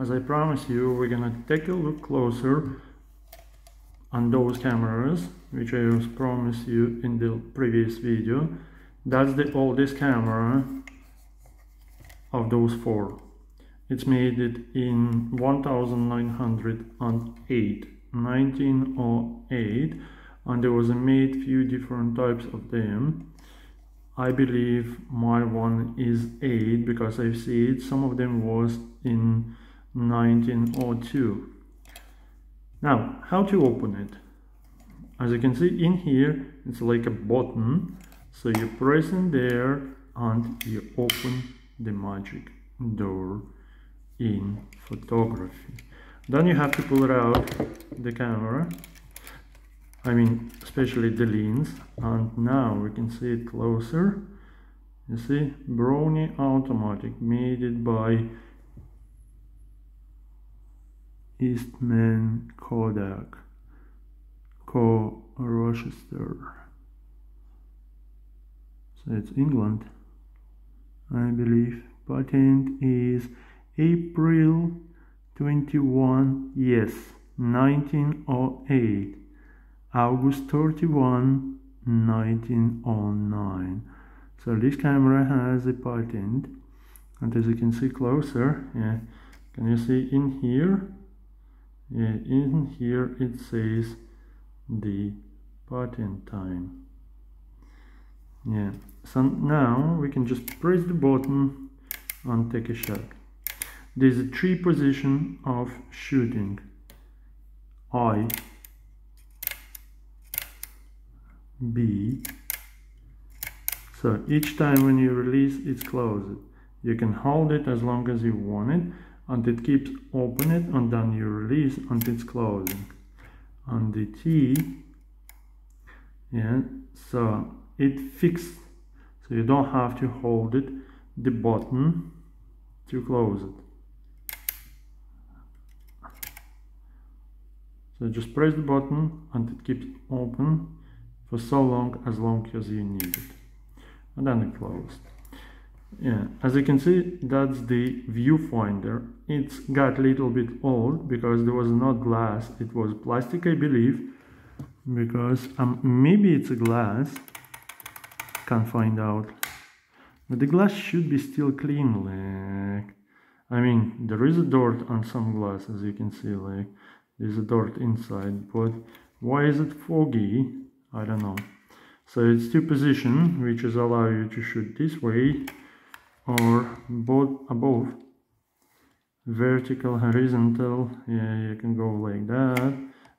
as I promised you we're gonna take a look closer on those cameras which I was promised you in the previous video. That's the oldest camera of those four. It's made it in 1908 1908 and there was a made few different types of them. I believe my one is 8 because I see it some of them was in 1902 now how to open it? As you can see in here it's like a button. So you press in there and you open the magic door in photography. Then you have to pull out the camera I mean especially the lens. And now we can see it closer. You see Brownie automatic made it by Eastman Kodak Co Rochester. So it's England I believe. Patent is April 21 yes 1908 August 31 1909 so this camera has a patent. And as you can see closer yeah can you see in here yeah, in here it says the patent time. Yeah. So now we can just press the button and take a shot. There's a three position of shooting. I B. So each time when you release it's closed. You can hold it as long as you want it and it keeps open it and then you release and it's closing. On the T yeah so it fixed so you don't have to hold it the button to close it. So just press the button and it keeps open for so long as long as you need it. And then it closed yeah as you can see that's the viewfinder. It's got a little bit old because there was not glass. It was plastic i believe because um, maybe it's a glass. Can't find out. But the glass should be still clean like i mean there is a dirt on some glass as you can see like there's a dirt inside but why is it foggy? I don't know. So it's two position which is allow you to shoot this way or both above. Vertical horizontal yeah you can go like that.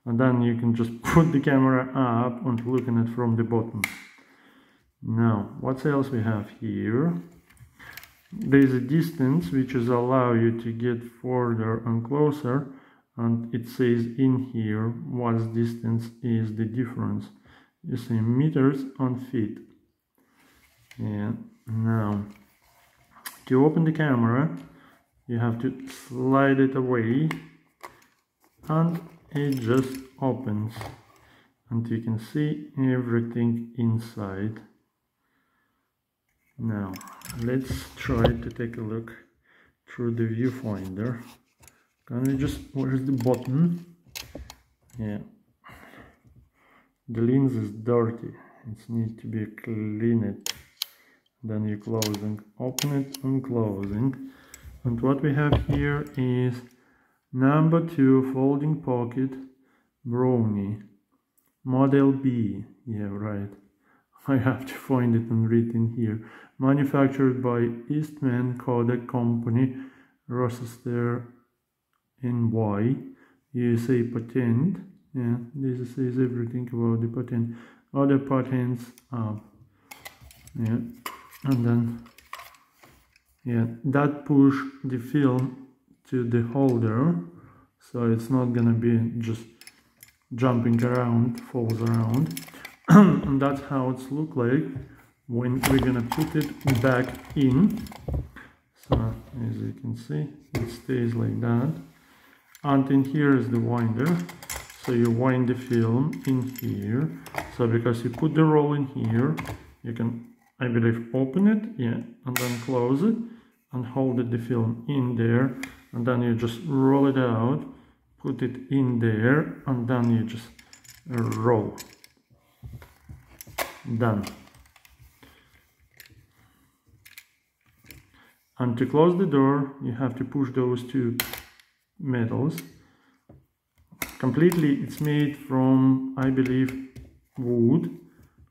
And then you can just put the camera up and looking at from the bottom. Now what else we have here? There's a distance which is allow you to get further and closer and it says in here what distance is the difference you see meters and feet. And now to open the camera? You have to slide it away and it just opens and you can see everything inside. Now let's try to take a look through the viewfinder. Can we just where's the button? Yeah. The lens is dirty. It needs to be cleaned then you're closing open it and closing. And what we have here is number two folding pocket brownie. Model b yeah right. I have to find it and read in here. Manufactured by eastman kodak company rochester ny usa patent. Yeah this says everything about the patent. Other patents are yeah and then yeah that push the film to the holder so it's not gonna be just jumping around falls around. And that's how it's look like when we're gonna put it back in. So as you can see it stays like that. And in here is the winder. So you wind the film in here. So because you put the roll in here you can I believe open it, yeah, and then close it and hold the film in there and then you just roll it out put it in there and then you just roll. Done. And to close the door you have to push those two metals. Completely it's made from I believe wood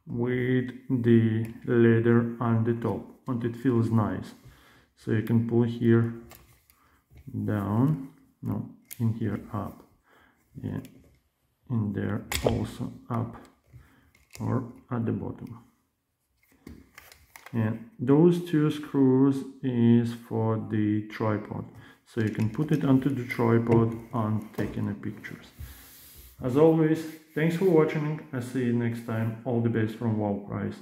with the leather on the top and it feels nice. So you can pull here down no in here up yeah in there also up or at the bottom. And those two screws is for the tripod. So you can put it onto the tripod and taking the pictures. As always thanks for watching i see you next time. All the best from wow price